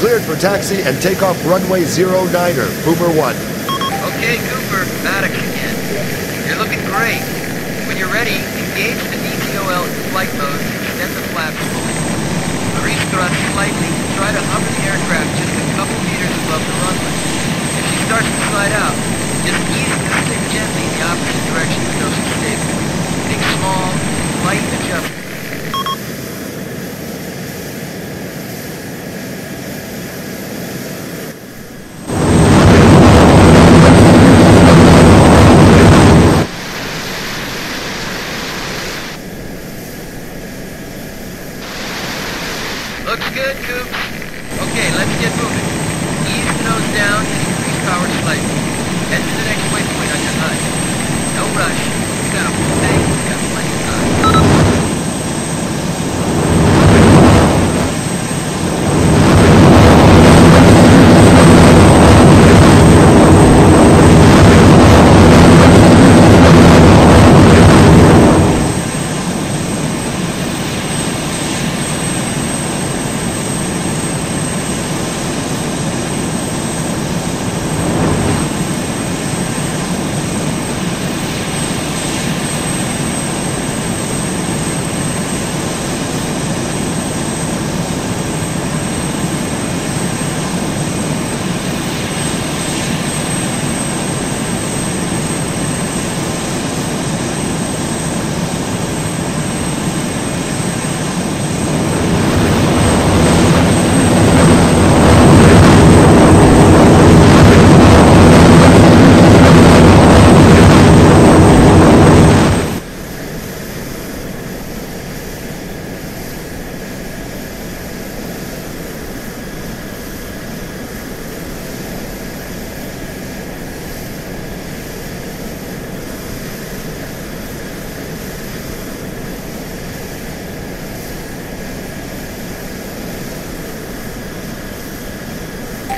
Cleared for taxi and takeoff runway 09er, Boomer 1. Okay, Cooper, Maddox again. You're looking great. When you're ready, engage the VTOL in flight mode and extend the flaps. Increase thrust slightly try to hover Looks good, Coop. Okay, let's get moving. Ease the nose down and increase power slightly. Head to the next waypoint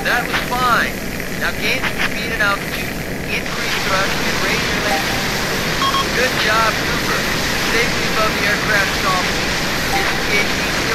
That was fine. Now gain some speed and altitude. Increase thrust and raise your landing. Good job, Cooper. Safely above the aircraft stall. Disengage